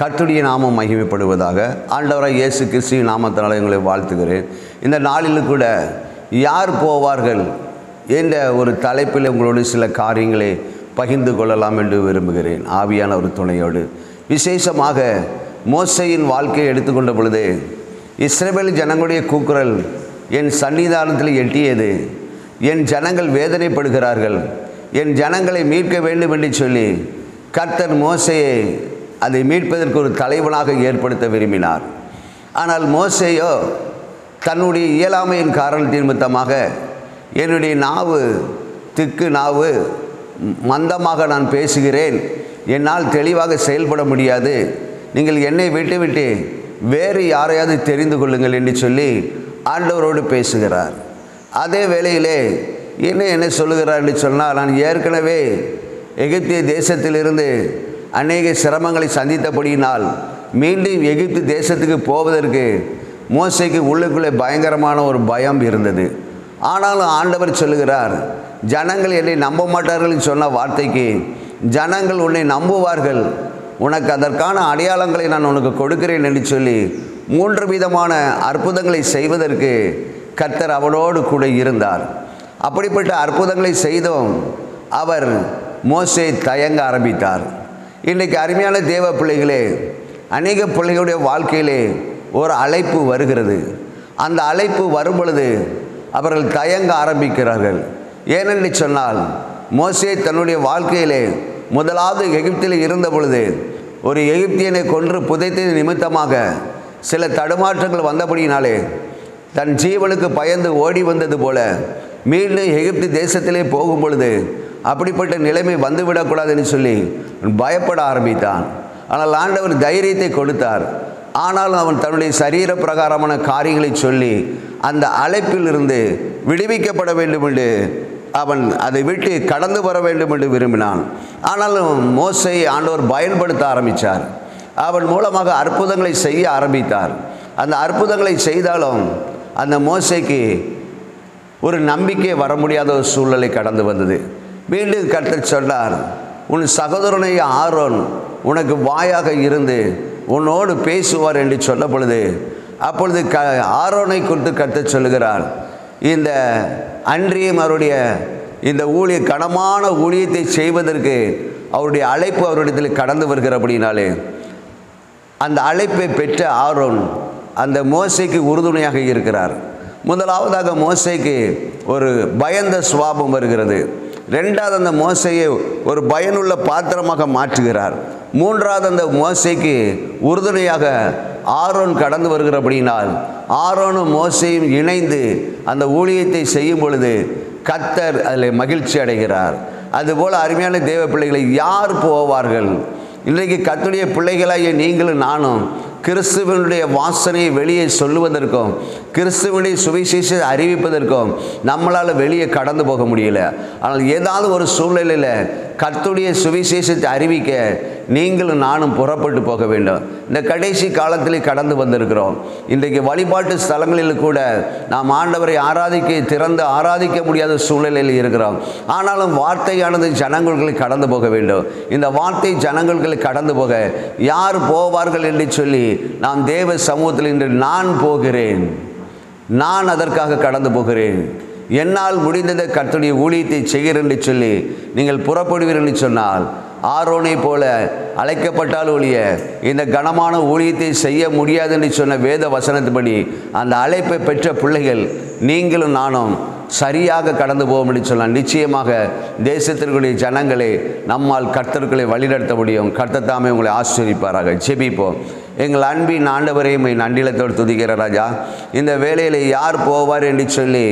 கர்த்துடைய நாமம் மகிமைப்படுவதாக ஆண்டவராக இயேசு கிறிஸ்துவ நாமத்தினால எங்களை வாழ்த்துகிறேன். இந்த நாளில் கூட யார் போவார்கள் என்ற ஒரு தலைப்பில் உங்களோடு சில காரியங்களை பகிர்ந்து கொள்ளலாம் என்று விரும்புகிறேன். ஆவியான ஒரு துணையோடு. விசேஷமாக மோசையின் வாழ்க்கையை எடுத்துக்கொண்ட பொழுது இஸ்ரேல் ஜனங்களுடைய கூக்குரல் என் சன்னிதானத்தில் எட்டியது. என் ஜனங்கள் வேதனைப்படுகிறார்கள். என் ஜனங்களை மீட்க வேண்டும் என்று சொல்லி கர்த்தர் மோசையை அதை மீட்பதற்கு ஒரு தலைவனாக ஏற்படுத்த விரும்பினார். ஆனால் மோசேயோ தன்னுடைய இயலாமையின் காரணத்தின் நிமித்தமாக என்னுடைய நாவு திக்கு நாவு மந்தமாக நான் பேசுகிறேன். என்னால் தெளிவாக செயல்பட முடியாது. நீங்கள் என்னை விட்டுவிட்டு வேறு யாரையாவது தெரிந்து கொள்ளுங்கள் என்று சொல்லி ஆண்டவரோடு பேசுகிறார். அதே வேளையிலே என்ன என்ன சொல்லுகிறார் என்று சொன்னால் நான் ஏற்கனவே எகிப்திய தேசத்திலிருந்து அநேக சிரமங்களை சந்தித்தபடியினால் மீண்டும் எகிப்து தேசத்துக்கு போவதற்கு மோசைக்கு உள்ளுக்குள்ளே பயங்கரமான ஒரு பயம் இருந்தது. ஆனாலும் ஆண்டவர் சொல்லுகிறார் ஜனங்கள் என்னை நம்ப மாட்டார்கள் சொன்ன வார்த்தைக்கு ஜனங்கள் உன்னை நம்புவார்கள். உனக்கு அதற்கான அடையாளங்களை நான் உனக்கு கொடுக்கிறேன் என்று சொல்லி மூன்று விதமான அற்புதங்களை செய்வதற்கு கர்த்தர் அவனோடு கூட இருந்தார். அப்படிப்பட்ட அற்புதங்களை செய்தும் அவர் மோசை தயங்க ஆரம்பித்தார். இன்றைக்கு அருமையான தேவ பிள்ளைகளே அநேக பிள்ளைகளுடைய வாழ்க்கையிலே ஒரு அழைப்பு வருகிறது. அந்த அழைப்பு வரும் பொழுது அவர்கள் தயங்க ஆரம்பிக்கிறார்கள். ஏனென்று சொன்னால் மோசே தன்னுடைய வாழ்க்கையிலே முதலாவது எகிப்தில் இருந்த பொழுது ஒரு எகிப்தியனை கொன்று புதைத்தது நிமித்தமாக சில தடுமாற்றங்கள் வந்தபடியினாலே தன் ஜீவனுக்கு பயந்து ஓடி வந்தது போல மீண்டும் எகிப்து தேசத்திலே போகும் பொழுது அப்படிப்பட்ட நிலைமை வந்துவிடக்கூடாதுன்னு சொல்லி பயப்பட ஆரம்பித்தான். ஆனால் ஆண்டவர் தைரியத்தை கொடுத்தார். ஆனாலும் அவன் தன்னுடைய சரீர பிரகாரமான காரியங்களை சொல்லி அந்த அழைப்பிலிருந்து விடுவிக்கப்பட வேண்டும் என்று அவன் அதை விட்டு கடந்து வர வேண்டும் என்று விரும்பினான். ஆனாலும் மோசை ஆண்டவர் பயன்படுத்த ஆரம்பித்தார் அவன் மூலமாக அற்புதங்களை செய்ய ஆரம்பித்தார். அந்த அற்புதங்களை செய்தாலும் அந்த மோசைக்கு ஒரு நம்பிக்கை வர முடியாத ஒரு சூழ்நிலை கடந்து வந்தது. மீண்டும் கர்த்தர் சொன்னார் உன் சகோதரனை ஆரோன் உனக்கு வாயாக இருந்து உன்னோடு பேசுவார் என்று சொல்ல பொழுது அப்பொழுது க ஆரோனை குறித்து கர்த்தர் சொல்லுகிறார் இந்த அன்றியும் அவருடைய இந்த ஊழிய கனமான ஊழியத்தை செய்வதற்கு அவருடைய அழைப்பு அவரிடத்தில் கடந்து வருகிற அப்படின்னாலே அந்த அழைப்பை பெற்ற ஆரோன் அந்த மோசைக்கு உறுதுணையாக இருக்கிறார். முதலாவதாக மோசைக்கு ஒரு பயந்த சுவாபம் வருகிறது. ரெண்டாவது அந்த மோசையை ஒரு பயனுள்ள பாத்திரமாக மாற்றுகிறார். மூன்றாவது அந்த மோசைக்கு உறுதுணையாக ஆரோன் கடந்து வருகிறபடினால் ஆரோனும் மோசையும் இணைந்து அந்த ஊழியத்தை செய்யும் பொழுது கத்தர் அதில் மகிழ்ச்சி அடைகிறார். அதுபோல் அருமையான தேவ பிள்ளைகளை யார் போவார்கள்? இன்றைக்கு கத்துடைய பிள்ளைகளாகிய நீங்களும் நானும் கிறிஸ்துவனுடைய வாசனையை வெளியே சொல்லுவதற்கும் கிறிஸ்துவனுடைய சுவிசேஷ அறிவிப்பதற்கும் நம்மளால் வெளியே கடந்து போக முடியல. ஆனால் ஏதாவது ஒரு சூழ்நிலையில் கர்த்துடைய சுவிசேஷத்தை அறிவிக்க நீங்களும் நானும் புறப்பட்டு போக வேண்டும். இந்த கடைசி காலத்திலே கடந்து வந்திருக்கிறோம். இன்றைக்கு வழிபாட்டு ஸ்தலங்களில் கூட நாம் ஆண்டவரை ஆராதிக்க திறந்து ஆராதிக்க முடியாத சூழ்நிலையில் இருக்கிறோம். ஆனாலும் வார்த்தையானது ஜனங்களுக்கு கடந்து போக வேண்டும். இந்த வார்த்தை ஜனங்களுக்கு கடந்து போக யார் போவார்கள் என்று சொல்லி நாம் தேவ சமூகத்தில் இன்று நான் போகிறேன். நான் அதற்காக கடந்து போகிறேன். என்னால் முடிந்ததை கர்த்தருடைய ஊழியத்தை செய்கிறேன் என்று சொல்லி நீங்கள் புறப்படுவீர்கள் என்று சொன்னால் ஆரோனை போல அழைக்கப்பட்டால் ஒழிய இந்த கனமான ஊழியத்தை செய்ய முடியாது என்று சொன்ன வேத வசனத்தின்படி அந்த அழைப்பை பெற்ற பிள்ளைகள் நீங்களும் நானும் சரியாக கடந்து போவோம் என்று சொன்னால் நிச்சயமாக தேசத்திற்குரிய ஜனங்களை நம்மால் கர்த்தர்களை வழிநடத்த முடியும். கர்த்தத்தாமே உங்களை ஆசிரியப்பாராக ஜெபிப்போம். எங்கள் அன்பின் ஆண்டவரை என் நன்றிலத்தோடு துதிக்கிற ராஜா இந்த வேலையில் யார் போவார் என்று சொல்லி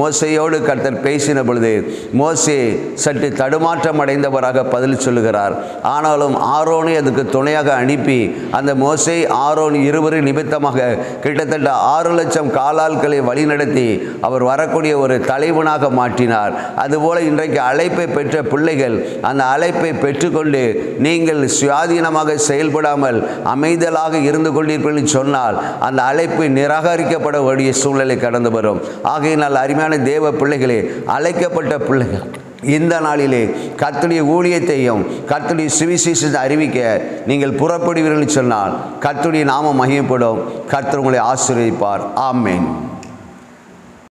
மோசையோடு கர்த்தர் பேசின பொழுது மோசே சற்று தடுமாற்றம் அடைந்தவராக பதில் சொல்லுகிறார். ஆனாலும் ஆரோனை அதுக்கு துணையாக அனுப்பி அந்த மோசை ஆரோன் இருவரும் நிமித்தமாக கிட்டத்தட்ட ஆறு லட்சம் காலாட்களை வழிநடத்தி அவர் வரக்கூடிய ஒரு தலைவனாக மாற்றினார். அதுபோல இன்றைக்கு அழைப்பை பெற்ற பிள்ளைகள் அந்த அழைப்பை பெற்றுக்கொண்டு நீங்கள் சுயாதீனமாக செயல்படாமல் அமைதலாக இருந்து கொண்டீர்கள் என்று சொன்னால் அந்த அழைப்பு நிராகரிக்கப்பட வேண்டிய சூழ்நிலை கடந்து வரும். ஆகையினால் அருமையான தேவ பிள்ளைகளே அழைக்கப்பட்ட பிள்ளைகள் இந்த நாளிலே கர்த்தருடைய ஊழியத்தையும் கர்த்தருடைய சுவிசேஷத்தை அறிவிக்க நீங்கள் புறப்படுவீர்கள் சொன்னால் கர்த்தருடைய நாமம் மகிமப்படும். கர்த்தர் உங்களை ஆசீர்வதிப்பார். ஆமேன்.